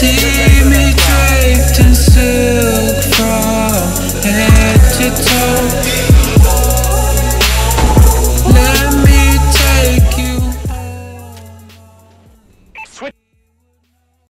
see me draped in silk from head to toe.